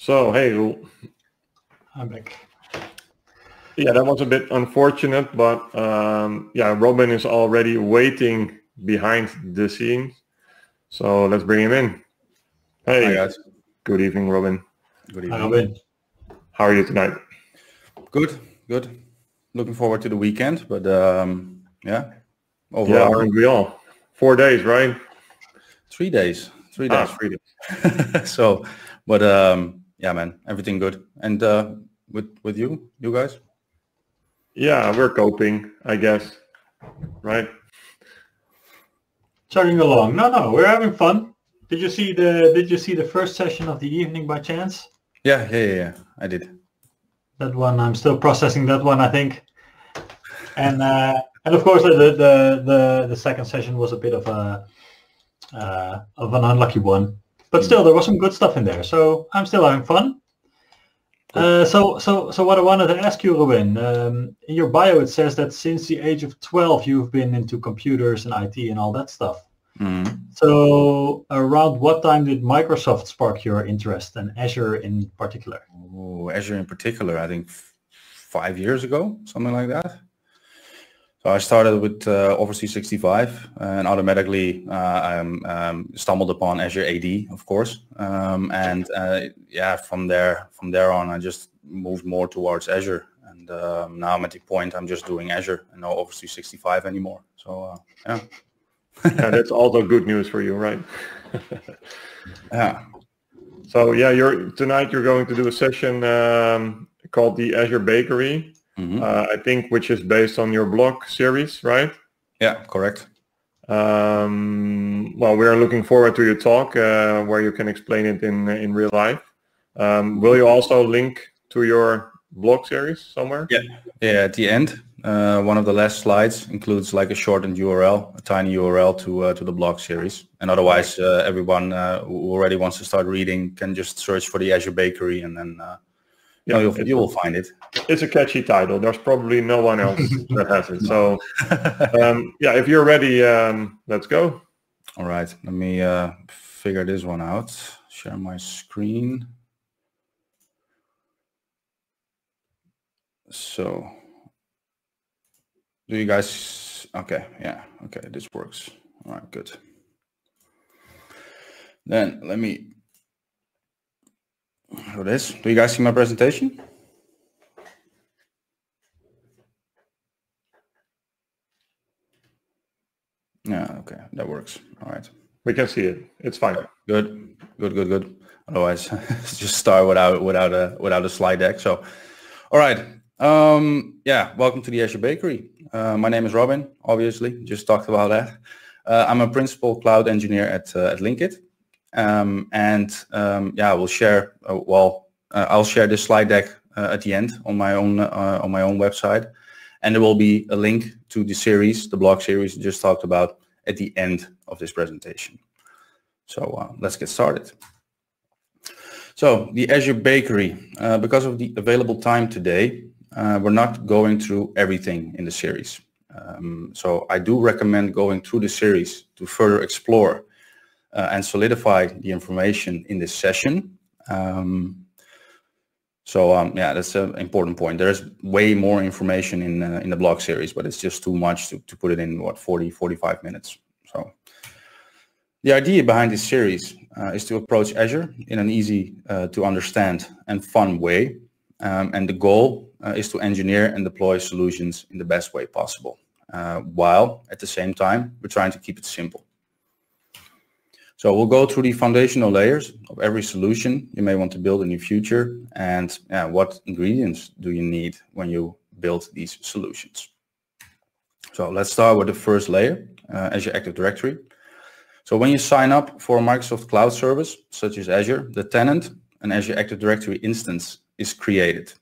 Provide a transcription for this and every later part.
So, hey, Roel. I'm back. Yeah, that was a bit unfortunate, but um, yeah, Robin is already waiting behind the scenes. So let's bring him in. Hey, Hi guys. good evening, Robin. Good Hi, evening. Robin. How are you tonight? Good, good. Looking forward to the weekend, but um, yeah, Yeah, aren't we all? Four days, right? three days, three Ah, days. three days. so, but um, yeah, man, everything good. And uh, with with you, you guys? Yeah, we're coping, I guess. Right? Chugging along. No, no, we're having fun. Did you see the Did you see the first session of the evening by chance? Yeah, yeah, yeah, yeah. I did. That one, I'm still processing that one, I think. And uh, and of course, the the the the second session was a bit of a uh, of an unlucky one, but still there was some good stuff in there. So I'm still having fun. Uh, so so so what I wanted to ask you, Ruben, um, in your bio it says that since the age of 12 you've been into computers and IT and all that stuff. Mhm. So around what time did Microsoft spark your interest and Azure in particular? Oh, Azure in particular, I think f- five years ago, something like that. So I started with uh, Office 365 and automatically uh, I um, um, stumbled upon Azure AD, of course. Um, and uh, yeah, from there, from there on, I just moved more towards Azure. And um, now I'm at the point I'm just doing Azure and no Office 365 anymore. So uh, yeah, Yeah, that's also good news for you, right? yeah, So yeah, you're tonight you're going to do a session um, called the Azure Bakery, Mhm. uh, I think, which is based on your blog series, right? yeah, correct. Um, well, we are looking forward to your talk uh, where you can explain it in in real life. Um, will you also link to your blog series somewhere? Yeah. Yeah, at the end, uh, one of the last slides includes like a shortened URL, a tiny URL to uh, to the blog series. And otherwise, uh, everyone uh, who already wants to start reading can just search for the Azure Bakery, and then uh, you, know, you'll, you will find it. it's a catchy title. There's probably no one else that has it. So um, yeah, if you're ready, um, let's go. All right, let me uh, figure this one out. Share my screen. So, do you guys? Okay, yeah, okay, this works. All right, good. Then let me do this. Do you guys see my presentation? Yeah, okay, that works. All right. We can see it. It's fine. Good, good, good, good. Otherwise, just start without without a without a slide deck. So, all right. Um, yeah, welcome to the Azure Bakery. Uh, my name is Robin. Obviously, just talked about that. Uh, I'm a principal cloud engineer at uh, at Linkit, um, and um, yeah, we'll share. Uh, well, uh, I'll share this slide deck uh, at the end on my own uh, on my own website, and there will be a link to the series, the blog series we just talked about, at the end of this presentation. So uh, let's get started. So the Azure Bakery, uh, because of the available time today, we're not going through everything in the series. Um, so I do recommend going through the series to further explore uh, and solidify the information in this session. Um, so um, yeah, that's an important point. There's way more information in uh, in the blog series, but it's just too much to, to put it in what 40, 45 minutes. So the idea behind this series uh, is to approach Azure in an easy uh, to understand and fun way. Um, and the goal uh, is to engineer and deploy solutions in the best way possible, uh, while at the same time, we're trying to keep it simple. So we'll go through the foundational layers of every solution you may want to build in the future and uh, what ingredients do you need when you build these solutions. So let's start with the first layer, uh, Azure Active Directory. So when you sign up for a Microsoft Cloud service, such as Azure, the tenant, an Azure Active Directory instance is created.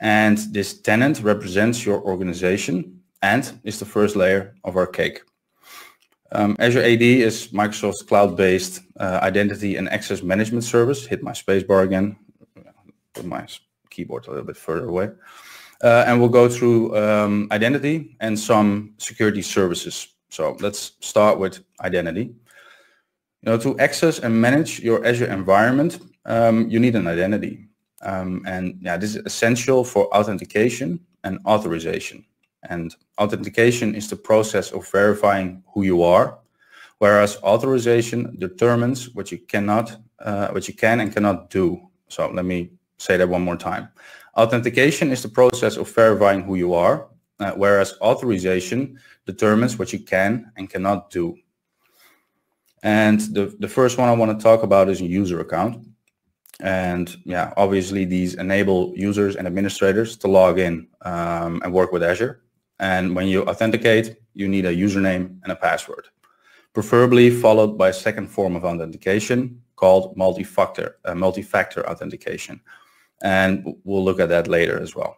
And this tenant represents your organization and is the first layer of our cake. Um, Azure AD is Microsoft's cloud-based uh, identity and access management service. Hit my spacebar again, put my keyboard a little bit further away. Uh, and we'll go through um, identity and some security services. So let's start with identity. You know, to access and manage your Azure environment, um, you need an identity. Um, and yeah, this is essential for authentication and authorization. And authentication is the process of verifying who you are, whereas authorization determines what you cannot, uh, what you can and cannot do. So let me say that one more time. Authentication is the process of verifying who you are, uh, whereas authorization determines what you can and cannot do. And the, the first one I want to talk about is a user account. And yeah, obviously these enable users and administrators to log in um, and work with Azure. And when you authenticate, you need a username and a password, preferably followed by a second form of authentication called multi-factor, uh, multi-factor authentication. And we'll look at that later as well.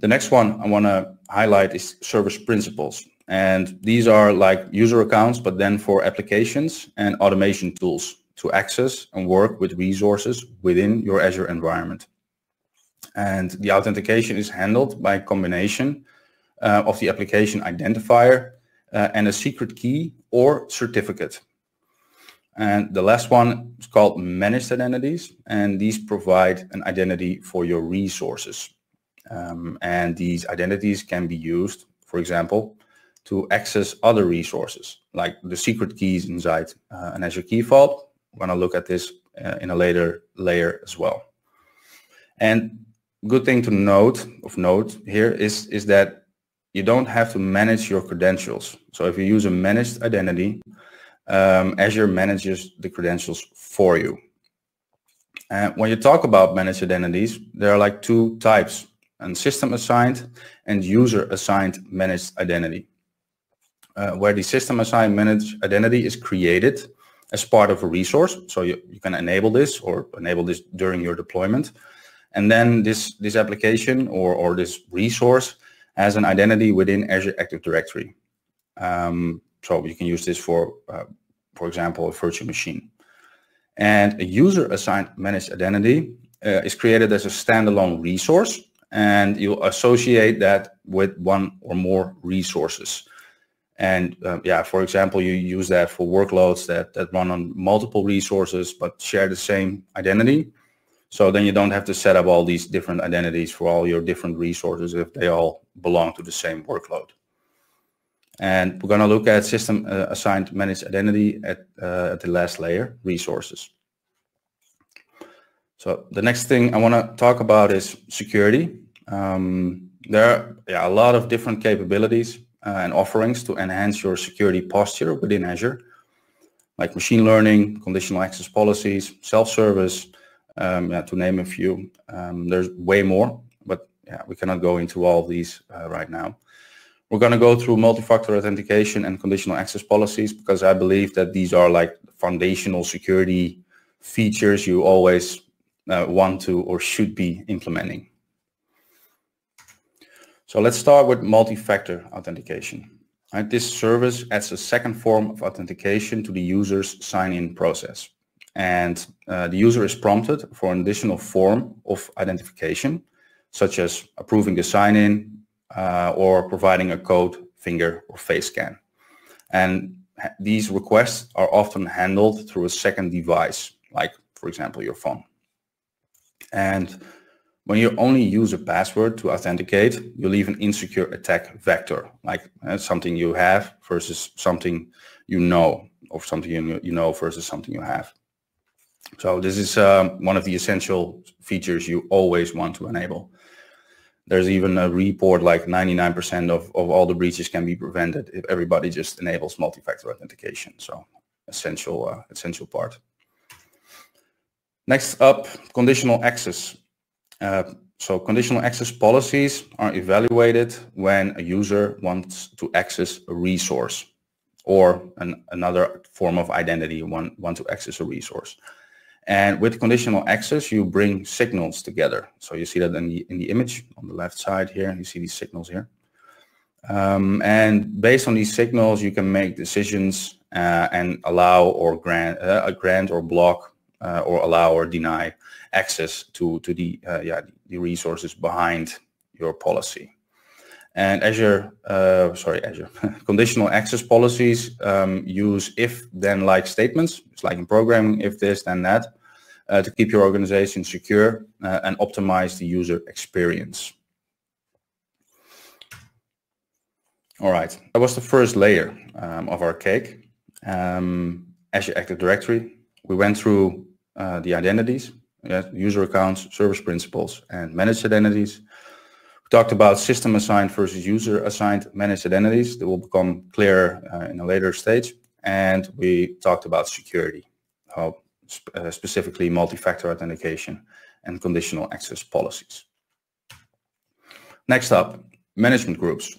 The next one I want to highlight is service principals. And these are like user accounts, but then for applications and automation tools to access and work with resources within your Azure environment. And the authentication is handled by a combination uh, of the application identifier uh, and a secret key or certificate. And the last one is called managed identities, and these provide an identity for your resources. Um, and these identities can be used, for example, to access other resources, like the secret keys inside uh, an Azure Key Vault. We're going to look at this uh, in a later layer as well. And good thing to note of note here is, is that you don't have to manage your credentials. So if you use a managed identity, um, Azure manages the credentials for you. And when you talk about managed identities, there are like two types, and system assigned and user assigned managed identity. Uh, where the system assigned managed identity is created as part of a resource. So you, you can enable this or enable this during your deployment. And then this, this application or, or this resource has an identity within Azure Active Directory. Um, so you can use this for, uh, for example, a virtual machine. And a user assigned managed identity uh, is created as a standalone resource and you associate that with one or more resources. And uh, yeah, for example, you use that for workloads that, that run on multiple resources but share the same identity. So then you don't have to set up all these different identities for all your different resources if they all belong to the same workload. And we're going to look at system uh, assigned managed identity at, uh, at the last layer, resources. So the next thing I want to talk about is security. Um, there are yeah, a lot of different capabilities uh, and offerings to enhance your security posture within Azure, like machine learning, conditional access policies, self-service, um, yeah, to name a few. Um, there's way more, but yeah, we cannot go into all of these uh, right now. We're going to go through multi-factor authentication and conditional access policies because I believe that these are like foundational security features you always uh, want to or should be implementing. So let's start with multi-factor authentication. Right, this service adds a second form of authentication to the user's sign-in process. And uh, the user is prompted for an additional form of identification, such as approving the sign-in, uh, or providing a code, finger, or face scan. And these requests are often handled through a second device, like, for example, your phone. And when you only use a password to authenticate, you leave an insecure attack vector, like uh, something you have versus something you know, or something you, you know versus something you have. So this is um, one of the essential features you always want to enable. There's even a report like 99% of, of all the breaches can be prevented if everybody just enables multi-factor authentication. So essential, uh, essential part. Next up, conditional access. Uh, so conditional access policies are evaluated when a user wants to access a resource or an, another form of identity want, want to access a resource. And with conditional access, you bring signals together. So you see that in the, in the image on the left side here, you see these signals here. Um, and based on these signals, you can make decisions uh, and allow or grant, uh, grant or block uh, or allow or deny access to, to the, uh, yeah, the resources behind your policy. And Azure, uh, sorry, Azure, conditional access policies um, use if then like statements. It's like in programming, if this, then that. uh, to keep your organization secure uh, and optimize the user experience. All right, that was the first layer um, of our cake. Um, Azure Active Directory. We went through uh, the identities, user accounts, service principals, and managed identities. Talked about system assigned versus user assigned managed identities. That will become clearer uh, in a later stage. And we talked about security, how sp uh, specifically multi-factor authentication and conditional access policies. Next up, management groups.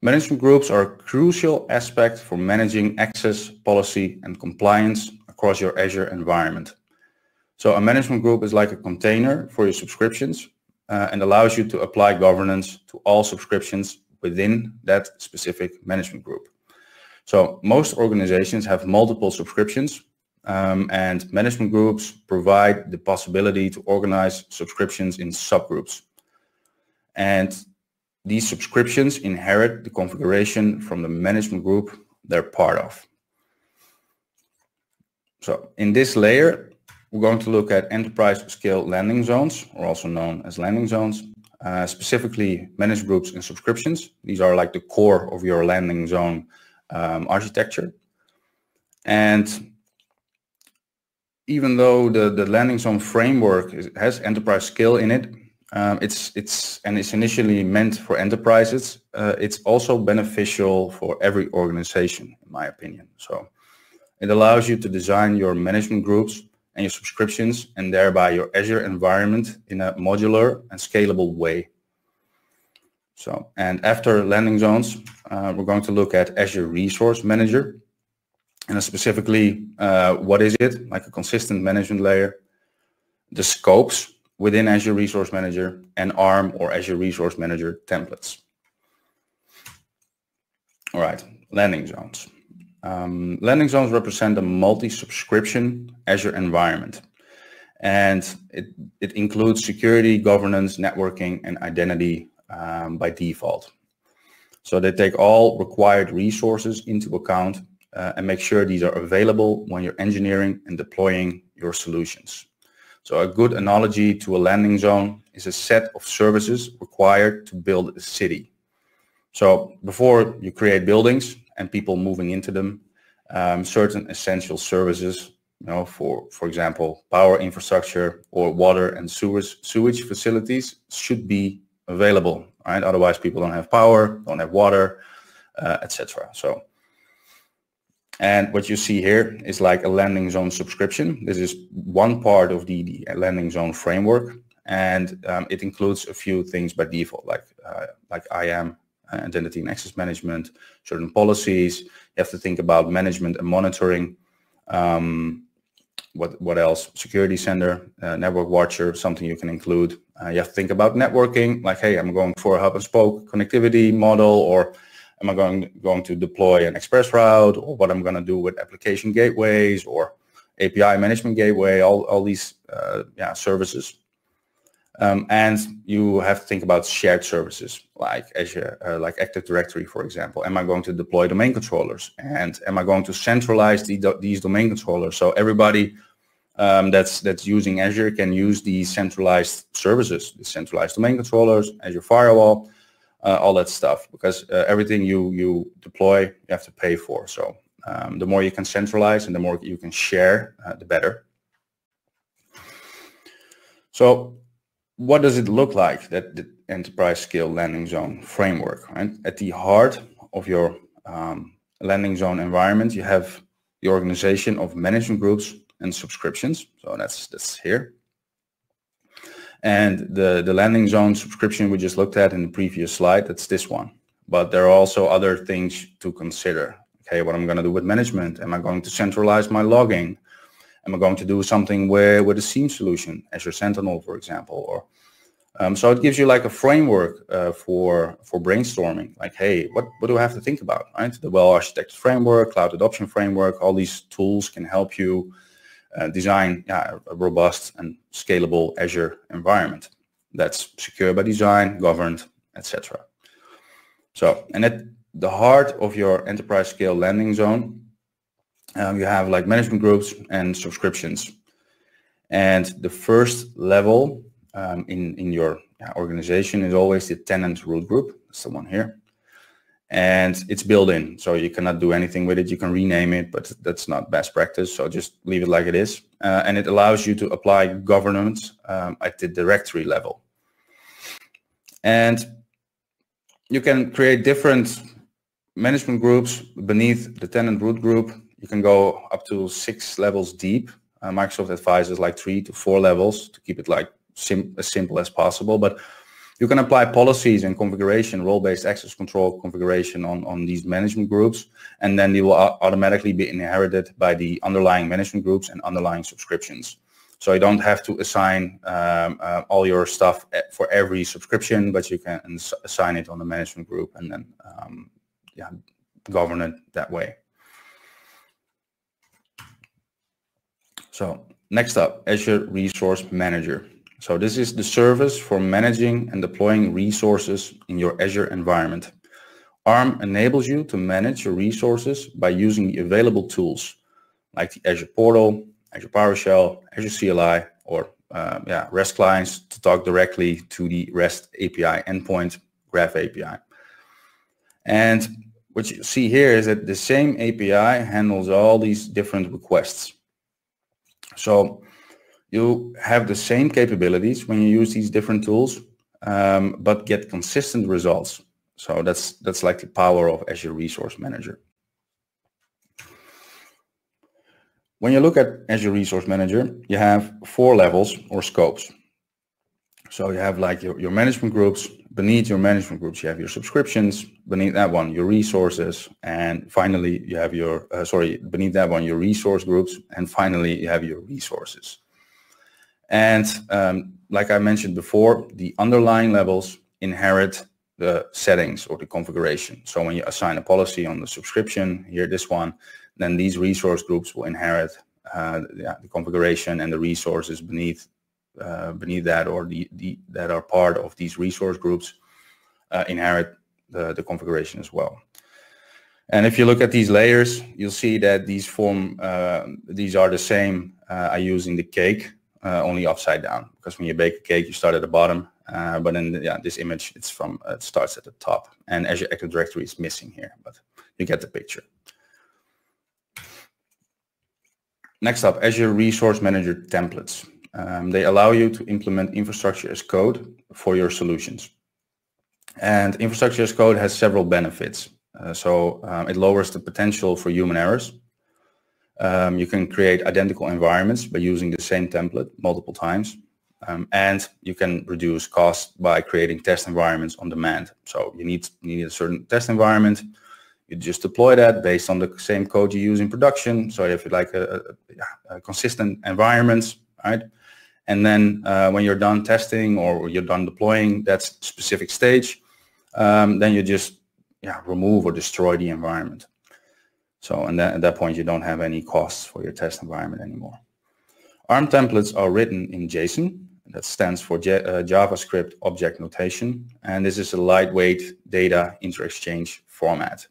Management groups are a crucial aspect for managing access, policy, and compliance across your Azure environment. So a management group is like a container for your subscriptions uh, and allows you to apply governance to all subscriptions within that specific management group. So most organizations have multiple subscriptions um, and management groups provide the possibility to organize subscriptions in subgroups. And these subscriptions inherit the configuration from the management group they're part of. So in this layer, we're going to look at enterprise scale landing zones, or also known as landing zones, uh, specifically managed groups and subscriptions. These are like the core of your landing zone um, architecture. And even though the, the landing zone framework is, has enterprise scale in it, um, it's it's and it's initially meant for enterprises. Uh, it's also beneficial for every organization, in my opinion. So it allows you to design your management groups and your subscriptions and thereby your Azure environment in a modular and scalable way. So, and after landing zones, uh, we're going to look at Azure Resource Manager and specifically uh, what is it, like a consistent management layer, the scopes within Azure Resource Manager and ARM or Azure Resource Manager templates. All right, landing zones. Um, landing zones represent a multi-subscription Azure environment. And it, it includes security, governance, networking, and identity um, by default. So they take all required resources into account uh, and make sure these are available when you're engineering and deploying your solutions. So a good analogy to a landing zone is a set of services required to build a city. So before you create buildings and people moving into them, um, certain essential services, you know, for, for example, power infrastructure or water and sewage, sewage facilities should be available, right? Otherwise people don't have power, don't have water, uh, etc. So and what you see here is like a landing zone subscription. This is one part of the, the landing zone framework. And um, it includes a few things by default, like uh, like IAM, identity and access management, certain policies. You have to think about management and monitoring. Um, what what else? Security center, uh, network watcher, something you can include. Uh, you have to think about networking, like, hey, I'm going for a hub and spoke connectivity model, or am I going, going to deploy an ExpressRoute or what I'm going to do with application gateways or API management gateway, all, all these uh, yeah, services. Um, and you have to think about shared services like Azure, uh, like Active Directory, for example. Am I going to deploy domain controllers? And am I going to centralize the, these domain controllers so everybody um, that's that's using Azure can use these centralized services, the centralized domain controllers, Azure Firewall, uh, all that stuff because uh, everything you you deploy you have to pay for so um, the more you can centralize and the more you can share uh, the better so what does it look like that the enterprise scale landing zone framework right at the heart of your um, landing zone environment you have the organization of management groups and subscriptions so that's that's here and the, the landing zone subscription we just looked at in the previous slide, that's this one. But there are also other things to consider. Okay, what I'm going to do with management. Am I going to centralize my logging? Am I going to do something where with a SIEM solution, Azure Sentinel, for example? Or um, so it gives you like a framework uh, for for brainstorming. Like, hey, what what do I have to think about? Right, the well-architected framework, cloud adoption framework. All these tools can help you uh, design yeah, a robust and scalable Azure environment that's secure by design, governed, etc. So, and at the heart of your enterprise scale landing zone, um, you have like management groups and subscriptions. And the first level um, in, in your organization is always the tenant root group. That's the one here. And it's built in, so you cannot do anything with it. You can rename it, but that's not best practice. So just leave it like it is. Uh, and it allows you to apply governance um, at the directory level. And you can create different management groups beneath the tenant root group. You can go up to six levels deep. Uh, Microsoft advises like three to four levels to keep it like sim as simple as possible. But you can apply policies and configuration, role-based access control configuration on, on these management groups, and then they will automatically be inherited by the underlying management groups and underlying subscriptions. So you don't have to assign um, uh, all your stuff for every subscription, but you can assign it on the management group and then um, yeah, govern it that way. So next up, Azure Resource Manager. So this is the service for managing and deploying resources in your Azure environment. ARM enables you to manage your resources by using the available tools like the Azure Portal, Azure PowerShell, Azure CLI, or uh, yeah, REST clients to talk directly to the REST API endpoint, Graph API. And what you see here is that the same API handles all these different requests. So you have the same capabilities when you use these different tools, um, but get consistent results. So that's that's like the power of Azure Resource Manager. When you look at Azure Resource Manager, you have four levels or scopes. So you have like your, your management groups. Beneath your management groups, you have your subscriptions. Beneath that one, your resources. And finally, you have your, uh, sorry, beneath that one, your resource groups. And finally, you have your resources. And um, like I mentioned before, the underlying levels inherit the settings or the configuration. So when you assign a policy on the subscription, here this one, then these resource groups will inherit uh, yeah, the configuration and the resources beneath uh, beneath that or the, the that are part of these resource groups uh, inherit the, the configuration as well. And if you look at these layers, you'll see that these form uh, these are the same uh, I use in the cake, uh, only upside down. Because when you bake a cake, you start at the bottom, but in the, yeah, this image, it's from it starts at the top. And Azure Active Directory is missing here, but you get the picture. Next up, Azure Resource Manager templates. Um, they allow you to implement infrastructure as code for your solutions. And infrastructure as code has several benefits. Uh, so um, it lowers the potential for human errors. Um, you can create identical environments by using the same template multiple times. Um, and you can reduce costs by creating test environments on demand. So you need, you need a certain test environment you just deploy that based on the same code you use in production. So if you like a, a, a consistent environments, right? And then uh, when you're done testing or you're done deploying that specific stage, um, then you just yeah, remove or destroy the environment. So and then at that point, you don't have any costs for your test environment anymore. ARM templates are written in JSON. That stands for J uh, JavaScript Object Notation. And this is a lightweight data inter-exchange format.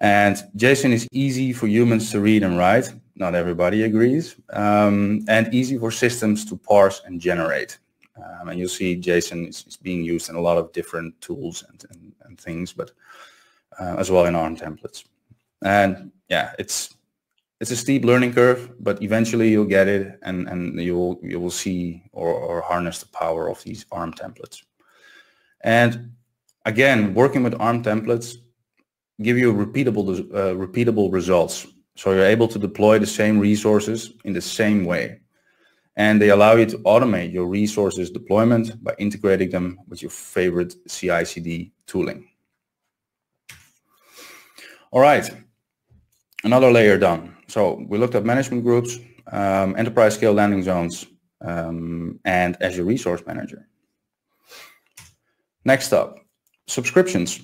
And JSON is easy for humans to read and write. Not everybody agrees. Um, and easy for systems to parse and generate. Um, and you'll see JSON is, is, being used in a lot of different tools and, and, and things, but uh, as well in ARM templates. And yeah, it's it's a steep learning curve, but eventually you'll get it and, and you will you will see or, or harness the power of these ARM templates. And again, working with ARM templates give you repeatable uh, repeatable results. So you're able to deploy the same resources in the same way. And they allow you to automate your resources deployment by integrating them with your favorite CI/CD tooling. All right, another layer done. So we looked at management groups, um, enterprise scale landing zones, um, and Azure Resource Manager. Next up, subscriptions.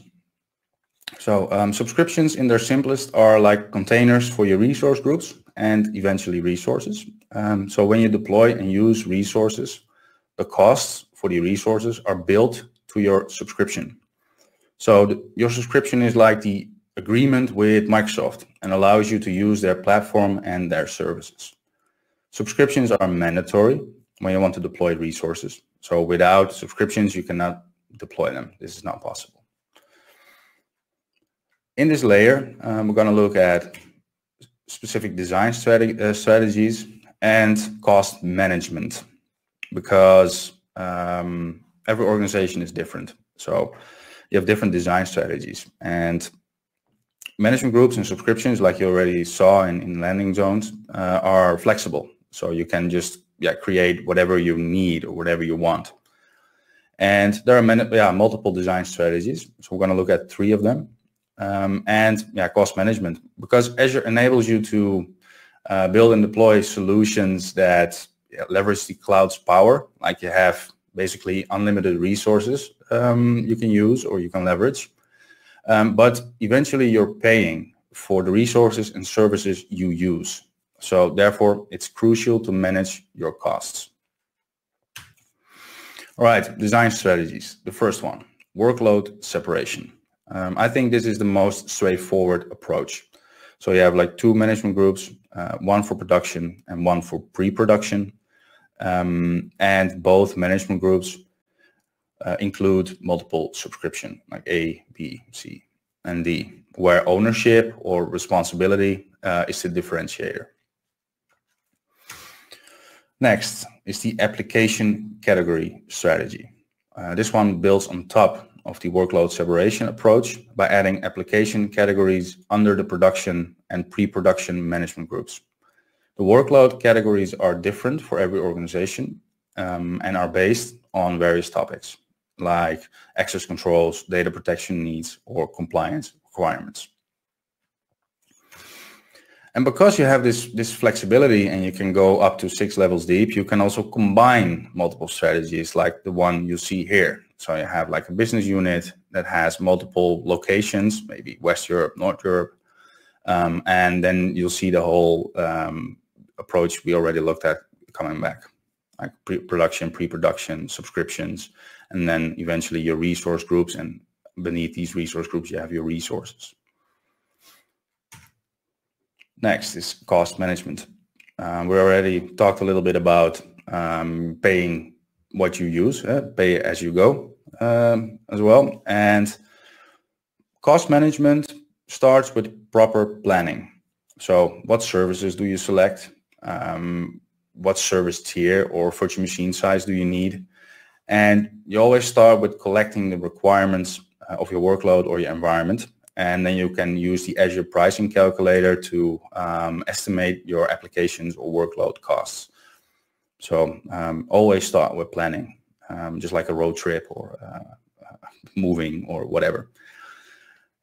So um, subscriptions in their simplest are like containers for your resource groups and eventually resources. Um, so when you deploy and use resources, the costs for the resources are built to your subscription. So the, your subscription is like the agreement with Microsoft and allows you to use their platform and their services. Subscriptions are mandatory when you want to deploy resources. So without subscriptions, you cannot deploy them. This is not possible. In this layer, um, we're going to look at specific design uh, strategies and cost management because um, every organization is different. So you have different design strategies and management groups and subscriptions like you already saw in, in landing zones uh, are flexible. So you can just yeah, create whatever you need or whatever you want. And there are many, yeah, multiple design strategies. So we're going to look at three of them. Um, and yeah, cost management because Azure enables you to uh, build and deploy solutions that yeah, leverage the cloud's power. Like you have basically unlimited resources um, you can use or you can leverage. Um, but eventually you're paying for the resources and services you use. So therefore, it's crucial to manage your costs. All right, design strategies. The first one, workload separation. Um, I think this is the most straightforward approach. So you have like two management groups, uh, one for production and one for pre-production. Um, and both management groups uh, include multiple subscription like A, B, C, and D, where ownership or responsibility uh, is the differentiator. Next is the application category strategy. Uh, this one builds on top of the workload separation approach by adding application categories under the production and pre-production management groups. The workload categories are different for every organization um, and are based on various topics like access controls, data protection needs, or compliance requirements. And because you have this, this flexibility and you can go up to six levels deep, you can also combine multiple strategies like the one you see here. So you have like a business unit that has multiple locations, maybe West Europe, North Europe, um, and then you'll see the whole um, approach we already looked at coming back, like pre-production, pre-production, subscriptions, and then eventually your resource groups, and beneath these resource groups, you have your resources. Next is cost management. Um, we already talked a little bit about um, paying what you use, uh, pay as you go um, as well. And cost management starts with proper planning. So what services do you select? Um, what service tier or virtual machine size do you need? And you always start with collecting the requirements uh, of your workload or your environment. And then you can use the Azure pricing calculator to um, estimate your applications or workload costs. So um, always start with planning, um, just like a road trip or uh, uh, moving or whatever.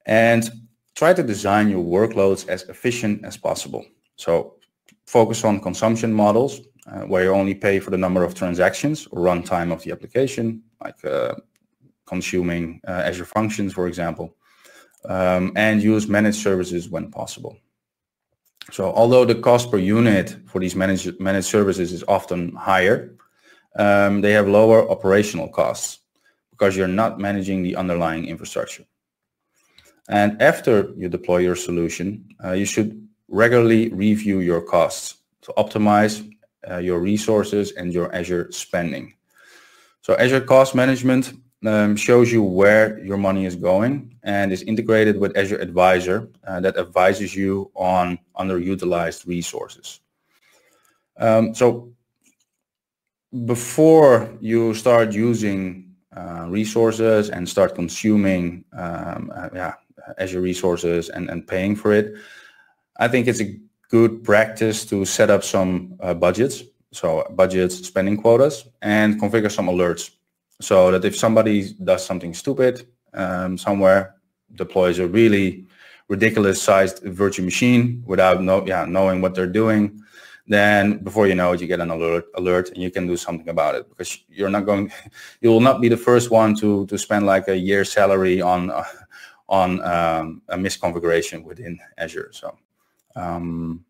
And try to design your workloads as efficient as possible. So focus on consumption models uh, where you only pay for the number of transactions or runtime of the application, like uh, consuming uh, Azure Functions, for example, um, and use managed services when possible. So although the cost per unit for these managed, managed services is often higher, um, they have lower operational costs because you're not managing the underlying infrastructure. And after you deploy your solution, uh, you should regularly review your costs to optimize uh, your resources and your Azure spending. So Azure Cost Management um, shows you where your money is going and is integrated with Azure Advisor uh, that advises you on underutilized resources. Um, so before you start using uh, resources and start consuming um, uh, yeah, Azure resources and, and paying for it, I think it's a good practice to set up some uh, budgets, so budgets, spending quotas, and configure some alerts so that if somebody does something stupid um, somewhere, deploys a really ridiculous sized virtual machine without know, yeah, knowing what they're doing, then before you know it, you get an alert, alert and you can do something about it because you're not going, you will not be the first one to, to spend like a year's salary on, uh, on um, a misconfiguration within Azure. So um,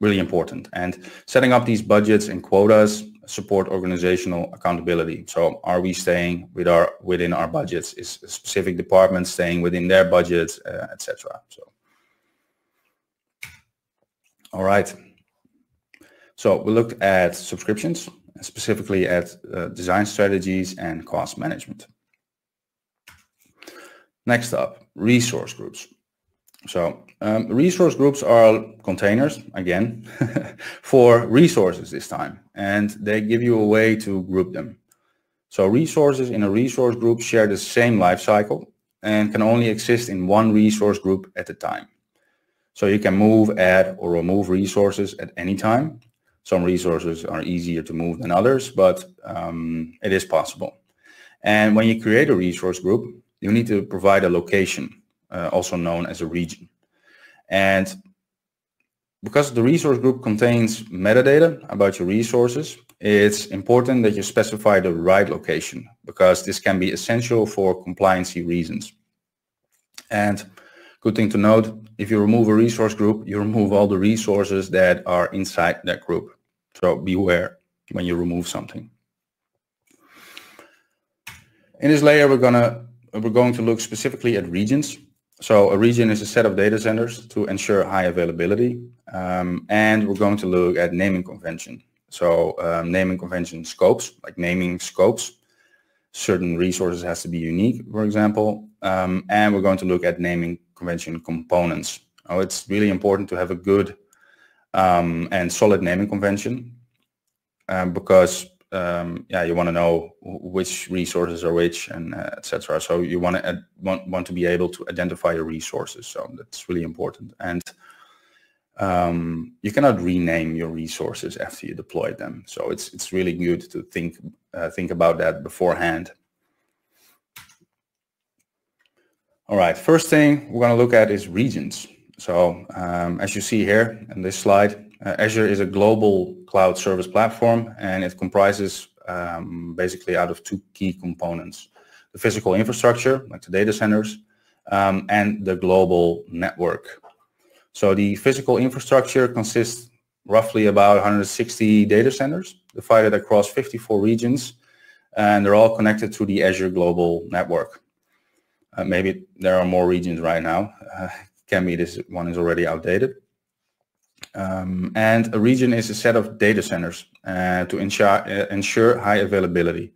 really important. And setting up these budgets and quotas support organizational accountability. So are we staying with our within our budgets? Is specific departments staying within their budgets, uh, etc. So, all right. So we looked at subscriptions, specifically at uh, design strategies and cost management. Next up, resource groups. So um, resource groups are containers, again, for resources this time, and they give you a way to group them. So resources in a resource group share the same life cycle and can only exist in one resource group at a time. So you can move, add, or remove resources at any time. Some resources are easier to move than others, but um, it is possible. And when you create a resource group, you need to provide a location, uh, also known as a region. And because the resource group contains metadata about your resources, it's important that you specify the right location because this can be essential for compliancy reasons. And good thing to note, if you remove a resource group, you remove all the resources that are inside that group. So beware when you remove something. In this layer, we're gonna we're going to look specifically at regions. So a region is a set of data centers to ensure high availability. Um, and we're going to look at naming convention. So um, naming convention scopes, like naming scopes. Certain resources has to be unique, for example. Um, and we're going to look at naming convention components. Oh, it's really important to have a good um, and solid naming convention um, because um, yeah, you want to know which resources are which and uh, etc. So you want to want want to be able to identify your resources. So that's really important. And um, you cannot rename your resources after you deploy them. So it's it's really good to think uh, think about that beforehand. All right, first thing we're going to look at is regions. So um, as you see here in this slide, uh, Azure is a global cloud service platform and it comprises um, basically out of two key components. The physical infrastructure, like the data centers, um, and the global network. So the physical infrastructure consists roughly about 160 data centers divided across 54 regions, and they're all connected to the Azure Global Network. Uh, maybe there are more regions right now. Uh, can be this one is already outdated. Um, and a region is a set of data centers uh, to ensure, uh, ensure high availability.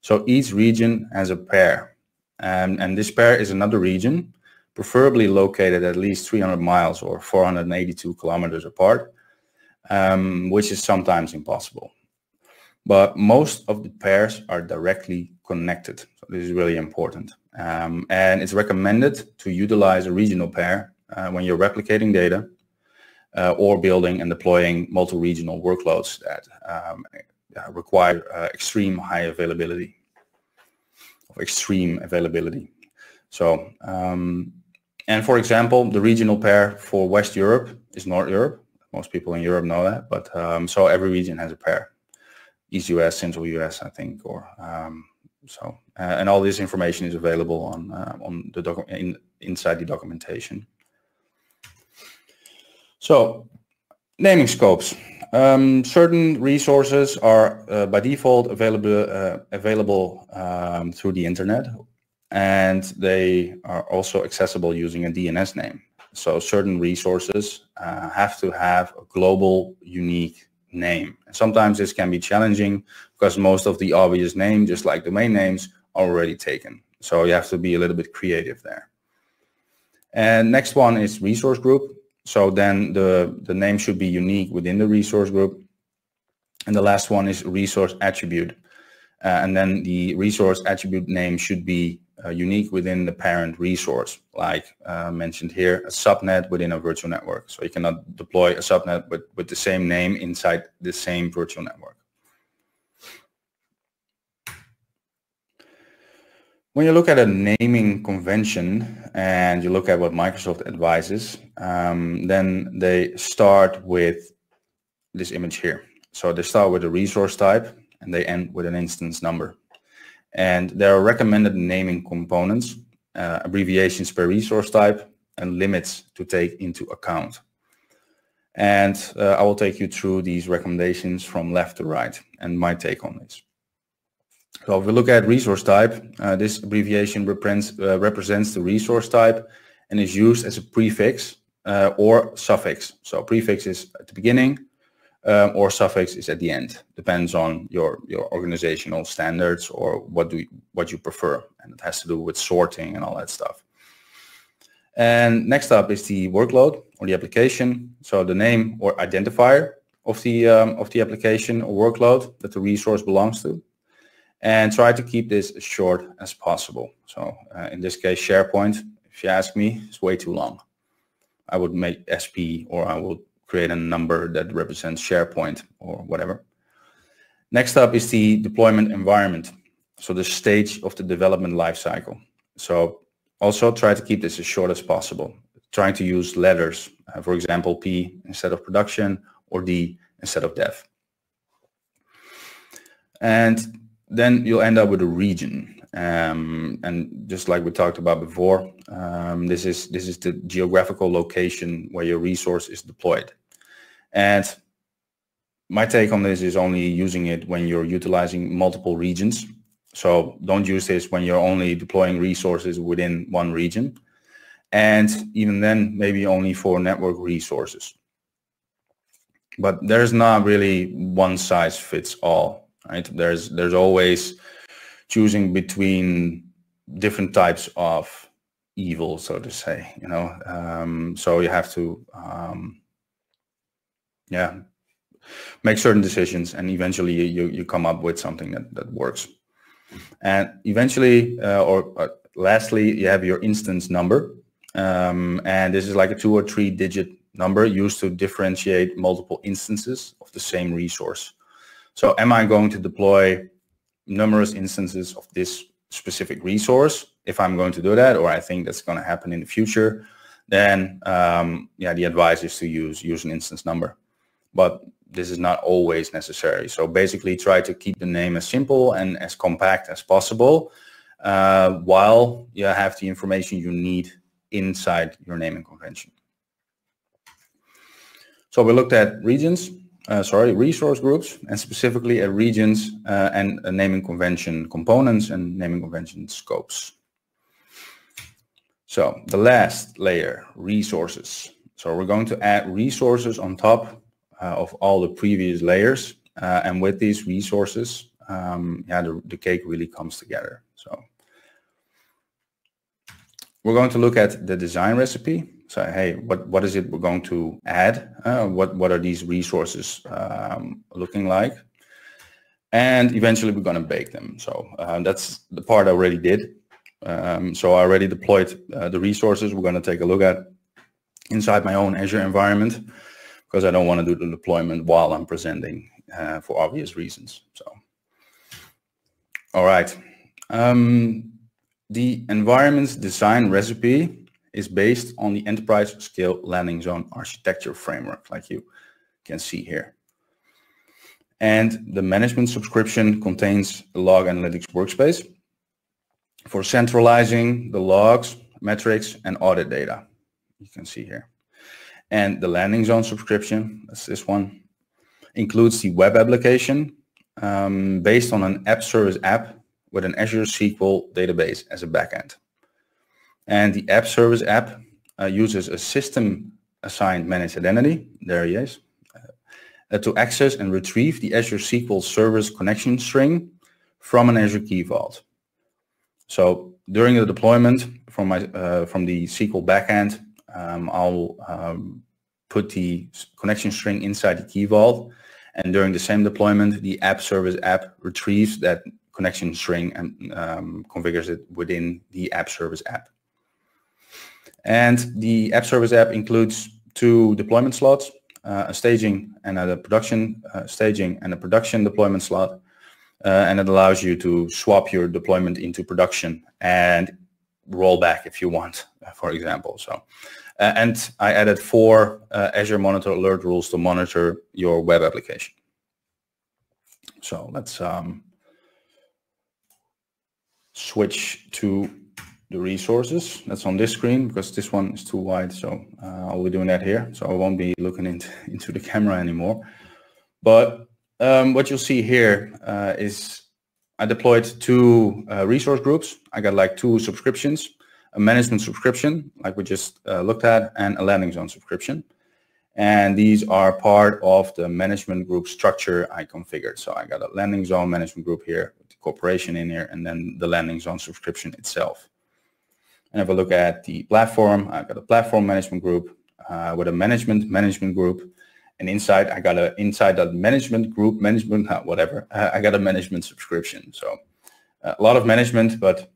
So each region has a pair. Um, and this pair is another region, preferably located at least 300 miles or 482 kilometers apart, um, which is sometimes impossible. But most of the pairs are directly connected. So this is really important. Um, and it's recommended to utilize a regional pair uh, when you're replicating data uh, or building and deploying multi-regional workloads that um, uh, require uh, extreme high availability, extreme availability. So, um, and for example, the regional pair for West Europe is North Europe. Most people in Europe know that, but um, so every region has a pair. East US, Central US, I think, or um, so. Uh, and all this information is available on uh, on the document in, inside the documentation. So naming scopes. Um, certain resources are uh, by default available uh, available um, through the internet and they are also accessible using a DNS name. So certain resources uh, have to have a global unique name. Sometimes this can be challenging because most of the obvious names, just like domain names, are already taken. So you have to be a little bit creative there. And next one is resource group. So then the, the name should be unique within the resource group. And the last one is resource attribute. Uh, and then the resource attribute name should be uh, unique within the parent resource, like uh, mentioned here, a subnet within a virtual network. So you cannot deploy a subnet with, with the same name inside the same virtual network. When you look at a naming convention and you look at what Microsoft advises, um, then they start with this image here. So they start with a resource type and they end with an instance number. And there are recommended naming components, uh, abbreviations per resource type, and limits to take into account. And uh, I will take you through these recommendations from left to right and my take on this. So if we look at resource type, uh, this abbreviation represents, uh, represents the resource type and is used as a prefix uh, or suffix. So prefix is at the beginning, um, or suffix is at the end. Depends on your your organizational standards or what do you, what you prefer, and it has to do with sorting and all that stuff. And next up is the workload or the application. So the name or identifier of the um, of the application or workload that the resource belongs to, and try to keep this as short as possible. So uh, in this case, SharePoint, if you ask me, is way too long. I would make SP or I will create a number that represents SharePoint or whatever. Next up is the deployment environment. So the stage of the development lifecycle. So also try to keep this as short as possible. Trying to use letters, uh, for example, P instead of production or D instead of dev. And then you'll end up with a region. Um, and just like we talked about before, um, this is this is the geographical location where your resource is deployed. And my take on this is only using it when you're utilizing multiple regions. So don't use this when you're only deploying resources within one region. And even then, maybe only for network resources. But there's not really one size fits all, right? There's there's always choosing between different types of evil, so to say, you know. Um, so you have to um, yeah make certain decisions and eventually you you come up with something that that works and eventually uh, or uh, lastly you have your instance number um, and this is like a two or three digit number used to differentiate multiple instances of the same resource so am i going to deploy numerous instances of this specific resource if i'm going to do that or i think that's going to happen in the future then um, yeah the advice is to use use an instance number but this is not always necessary. So basically try to keep the name as simple and as compact as possible uh, while you have the information you need inside your naming convention. So we looked at regions, uh, sorry, resource groups, and specifically at regions uh, and naming convention components and naming convention scopes. So the last layer, resources. So we're going to add resources on top uh, of all the previous layers. Uh, and with these resources, um, yeah, the, the cake really comes together. So we're going to look at the design recipe. So, hey, what, what is it we're going to add? Uh, what, what are these resources um, looking like? And eventually we're going to bake them. So uh, that's the part I already did. Um, so I already deployed uh, the resources we're going to take a look at inside my own Azure environment because I don't want to do the deployment while I'm presenting uh, for obvious reasons. So, all right. Um, the environment's design recipe is based on the enterprise scale landing zone architecture framework, like you can see here. And the management subscription contains a log analytics workspace for centralizing the logs, metrics, and audit data. You can see here. And the landing zone subscription, that's this one, includes the web application um, based on an app service app with an Azure SQL database as a backend. And the app service app uh, uses a system assigned managed identity, there he is, uh, to access and retrieve the Azure SQL service connection string from an Azure Key Vault. So during the deployment from my uh, from the SQL backend, um, I'll um, put the connection string inside the key vault and during the same deployment the app service app retrieves that connection string and um, configures it within the app service app. And the app service app includes two deployment slots, uh, a staging and a production uh, staging and a production deployment slot. Uh, and it allows you to swap your deployment into production and roll back if you want, for example. So, uh, and I added four uh, Azure Monitor Alert rules to monitor your web application. So let's um, switch to the resources. That's on this screen because this one is too wide. So uh, I'll be doing that here. So I won't be looking into, into the camera anymore. But um, what you'll see here uh, is I deployed two uh, resource groups. I got like two subscriptions, a management subscription, like we just uh, looked at, and a landing zone subscription. And these are part of the management group structure I configured. So I got a landing zone management group here, the corporation in here, and then the landing zone subscription itself. And if I look at the platform, I've got a platform management group uh, with a management management group. And inside, I got a inside that management group, management, whatever, I got a management subscription. So uh, a lot of management, but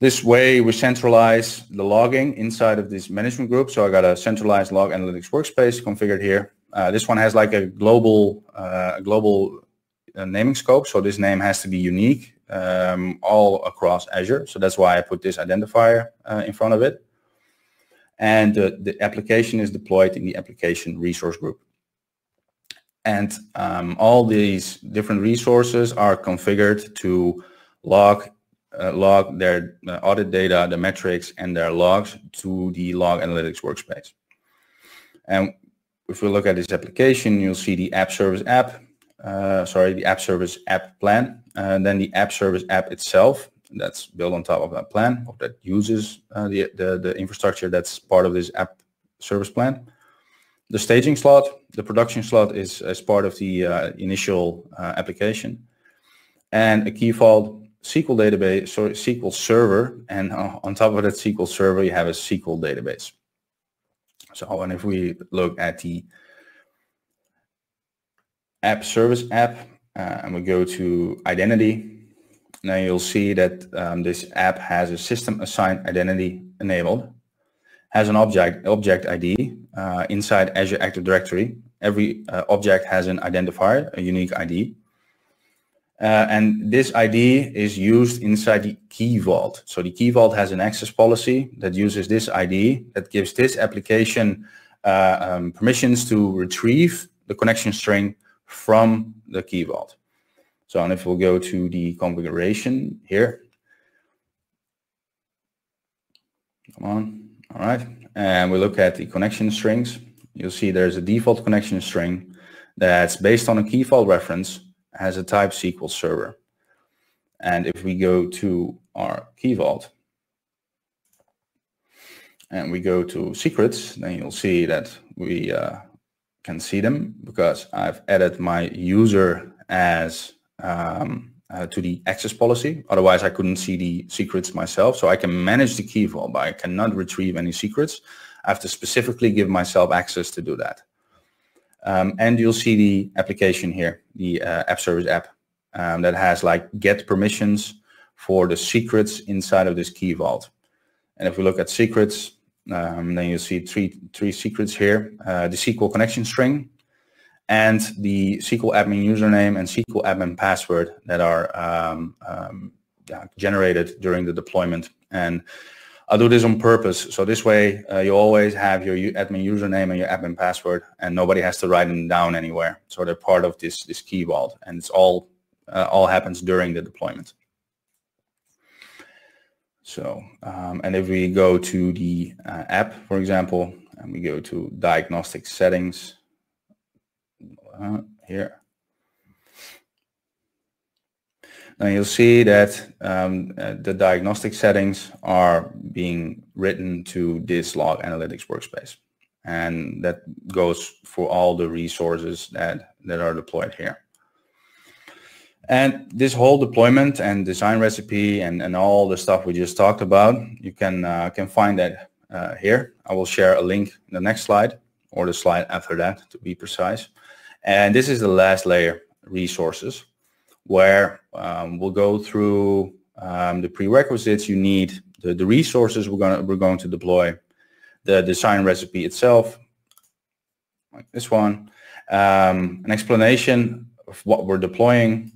this way we centralize the logging inside of this management group. So I got a centralized log analytics workspace configured here. Uh, this one has like a global, uh, global uh, naming scope. So this name has to be unique um, all across Azure. So that's why I put this identifier uh, in front of it. And the application is deployed in the application resource group. And um, all these different resources are configured to log uh, log their uh, audit data, the metrics, and their logs to the log analytics workspace. And if we look at this application, you'll see the app service app, uh, sorry, the app service app plan, and then the app service app itself that's built on top of that plan or that uses uh, the, the, the infrastructure that's part of this app service plan. The staging slot, the production slot is as part of the uh, initial uh, application. And a key vault SQL database, sorry, SQL server, and uh, on top of that SQL server, you have a SQL database. So, and if we look at the app service app, uh, and we go to identity, now you'll see that um, this app has a system assigned identity enabled, has an object object ID uh, inside Azure Active Directory. Every uh, object has an identifier, a unique ID. Uh, and this ID is used inside the key vault. So the key vault has an access policy that uses this ID that gives this application uh, um, permissions to retrieve the connection string from the key vault. So and if we'll go to the configuration here. Come on. All right. And we look at the connection strings. You'll see there's a default connection string that's based on a key vault reference has a type SQL server. And if we go to our key vault and we go to secrets, then you'll see that we uh, can see them because I've added my user as um, uh, to the access policy. Otherwise, I couldn't see the secrets myself. So I can manage the key vault, but I cannot retrieve any secrets. I have to specifically give myself access to do that. Um, and you'll see the application here, the uh, app service app um, that has like get permissions for the secrets inside of this key vault. And if we look at secrets, um, then you'll see three, three secrets here. Uh, the SQL connection string and the SQL admin username and SQL admin password that are um, um, yeah, generated during the deployment. And I'll do this on purpose. So this way uh, you always have your admin username and your admin password and nobody has to write them down anywhere. So they're part of this, this key vault and it's all, uh, all happens during the deployment. So, um, and if we go to the uh, app, for example, and we go to diagnostic settings uh, here, Now you'll see that um, uh, the diagnostic settings are being written to this log analytics workspace. And that goes for all the resources that, that are deployed here. And this whole deployment and design recipe and, and all the stuff we just talked about, you can, uh, can find that uh, here. I will share a link in the next slide or the slide after that to be precise. And this is the last layer, resources where um, we'll go through um, the prerequisites you need, the, the resources we're going we're going to deploy, the design recipe itself, like this one, um, an explanation of what we're deploying,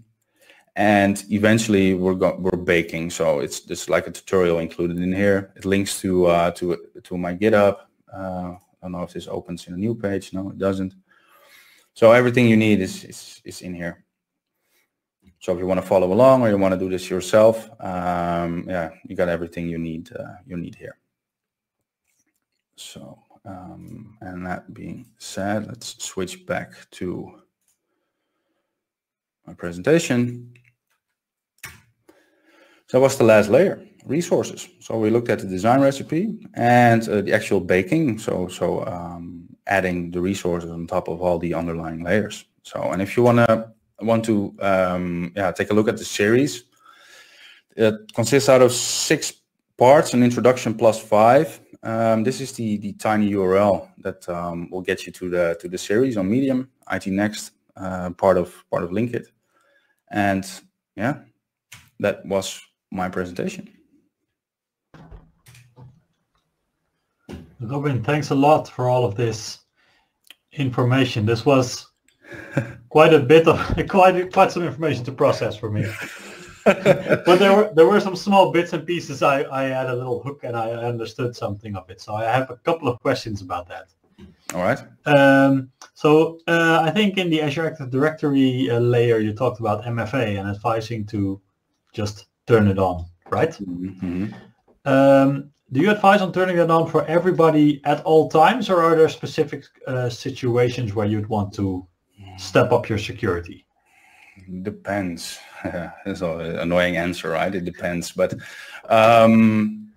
and eventually we're we're baking. So it's just like a tutorial included in here. It links to uh, to to my GitHub. Uh, I don't know if this opens in a new page. No, it doesn't. So everything you need is is, is in here. So if you want to follow along or you want to do this yourself, um, yeah, you got everything you need. Uh, you need here. So, um, and that being said, let's switch back to my presentation. So what's the last layer? Resources. So we looked at the design recipe and uh, the actual baking. So, so um, adding the resources on top of all the underlying layers. So, and if you wanna want to um, yeah take a look at the series, it consists out of six parts, an introduction plus five. Um, this is the the tiny URL that um, will get you to the to the series on Medium, IT Next, uh, part of part of Linkit, and yeah, that was my presentation. Robin, thanks a lot for all of this information. This was quite a bit of quite quite some information to process for me. but there were there were some small bits and pieces. I I had a little hook and I understood something of it. So I have a couple of questions about that. All right. Um, so uh, I think in the Azure Active Directory uh, layer, you talked about MFA and advising to just turn it on, right? Mm-hmm. Um, do you advise on turning it on for everybody at all times, or are there specific uh, situations where you'd want to step up your security? Depends. It's an annoying answer, right? It depends, but um,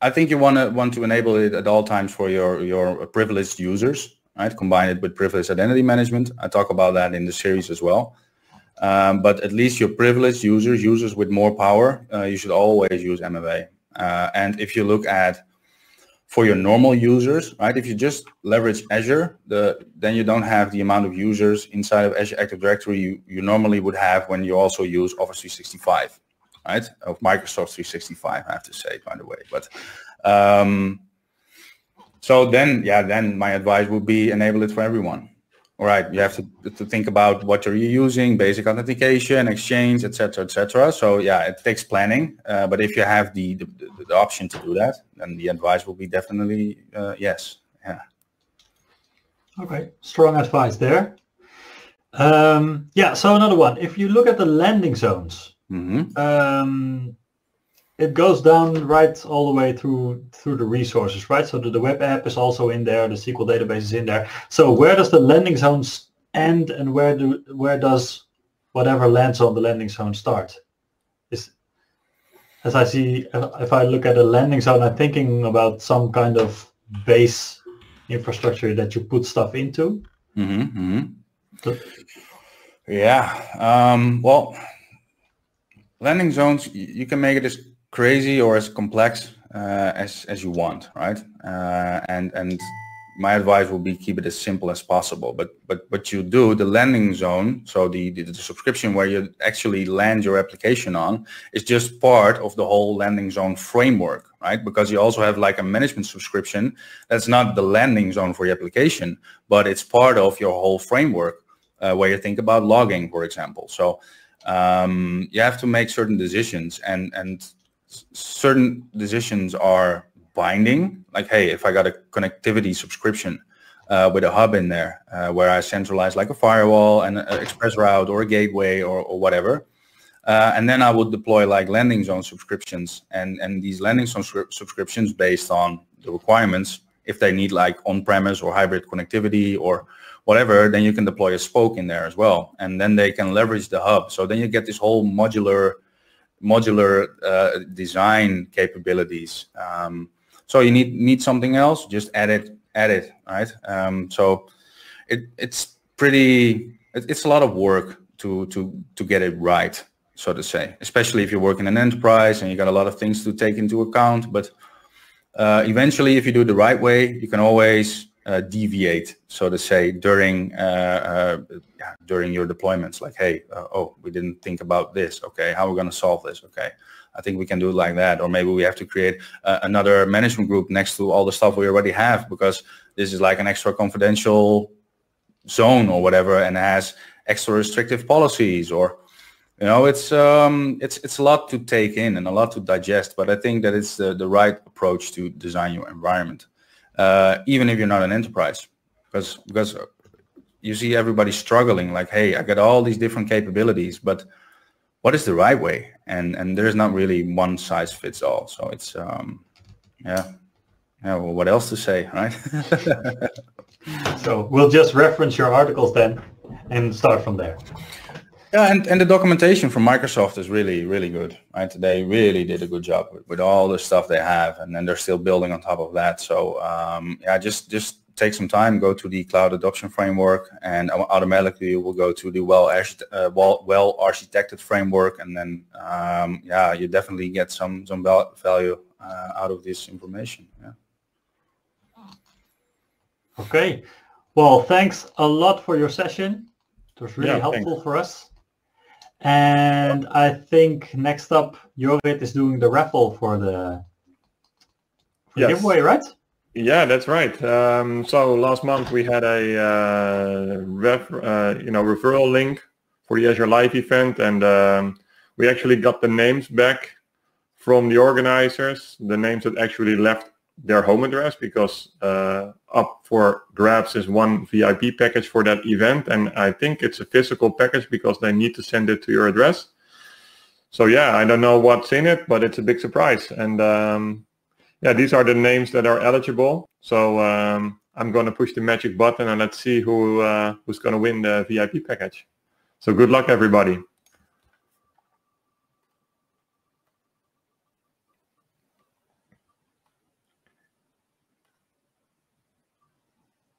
I think you want to want to enable it at all times for your your privileged users, right? Combine it with privileged identity management. I talk about that in the series as well. Um, but at least your privileged users, users with more power, uh, you should always use MFA. Uh, and if you look at for your normal users, right? If you just leverage Azure, the then you don't have the amount of users inside of Azure Active Directory you, you normally would have when you also use Office 365, right? Of Microsoft 365, I have to say, by the way. But um, so then, yeah, then my advice would be enable it for everyone. All right, you have to, to think about what are you're using, basic authentication, exchange, etc., etc. So yeah, it takes planning. Uh, but if you have the, the, the option to do that, then the advice will be definitely uh, yes. Yeah. Okay, strong advice there. Um, yeah, so another one. If you look at the landing zones, Mm-hmm. um, it goes down right all the way through through the resources, right? So the, the web app is also in there, the SQL database is in there. So where does the landing zone end, and where do where does whatever lands on the landing zone start? Is as I see, if I look at a landing zone, I'm thinking about some kind of base infrastructure that you put stuff into. Mm-hmm. mm-hmm. So- Yeah. Um, well, landing zones, you can make it as crazy or as complex uh, as as you want, right? Uh, and and my advice will be keep it as simple as possible. But but what you do, the landing zone, so the, the the subscription where you actually land your application on, is just part of the whole landing zone framework, right? Because you also have like a management subscription that's not the landing zone for your application, but it's part of your whole framework uh, where you think about logging, for example. So um, you have to make certain decisions and and certain decisions are binding like hey if i got a connectivity subscription uh, with a hub in there uh, where i centralize like a firewall and an ExpressRoute or a gateway or, or whatever uh, and then i would deploy like landing zone subscriptions and and these landing zone subscriptions based on the requirements if they need like on-premise or hybrid connectivity or whatever, then you can deploy a spoke in there as well. And then they can leverage the hub. So then you get this whole modular modular uh, design capabilities. Um, so you need need something else, just add it, add it, right? Um, so it, it's pretty, it, it's a lot of work to, to, to get it right, so to say, especially if you work in an enterprise and you got a lot of things to take into account. But uh, eventually, if you do it the right way, you can always uh, deviate, so to say, during uh, uh, during your deployments. Like, hey, uh, oh, we didn't think about this. Okay, how are we going to solve this? Okay, I think we can do it like that, or maybe we have to create uh, another management group next to all the stuff we already have because this is like an extra confidential zone or whatever, and has extra restrictive policies or you know it's um it's it's a lot to take in and a lot to digest but i think that it's the, the right approach to design your environment uh, even if you're not an enterprise because because you see everybody struggling like hey i got all these different capabilities but what is the right way? And and there's not really one size fits all. So it's um yeah. Yeah well what else to say right? So we'll just reference your articles then and start from there. Yeah, and, and the documentation from Microsoft is really, really good, right? They really did a good job with, with all the stuff they have, and then they're still building on top of that. So um, yeah, just just take some time, go to the cloud adoption framework, and automatically you will go to the well uh, well, well architected framework, and then um, yeah, you definitely get some some value uh, out of this information. Yeah. Okay. Well, thanks a lot for your session. It was really yeah, helpful thanks. for us. And I think next up, Jorrit is doing the raffle for the, for yes. giveaway, right? Yeah, that's right. Um, so last month we had a uh, ref, uh, you know referral link for the Azure Live event, and um, we actually got the names back from the organizers, the names that actually left their home address because uh, up for grabs is one VIP package for that event and I think it's a physical package because they need to send it to your address. So yeah, I don't know what's in it, but it's a big surprise. And um, yeah, these are the names that are eligible. So um, I'm going to push the magic button and let's see who uh, who's going to win the VIP package. So good luck, everybody.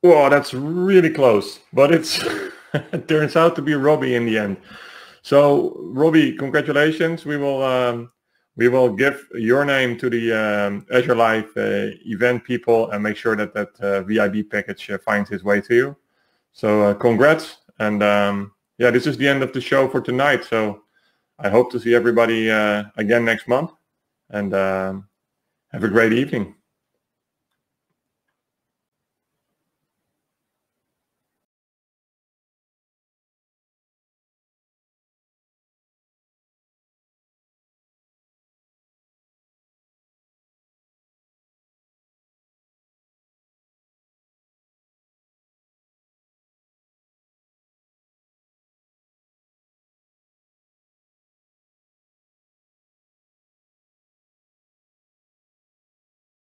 Well, that's really close, but it's it turns out to be Robbie in the end. So Robbie, congratulations. We will um, we will give your name to the um, Azure Live uh, event people and make sure that that uh, VIP package uh, finds its way to you. So uh, congrats. And um, yeah, this is the end of the show for tonight. So I hope to see everybody uh, again next month and um, have a great evening.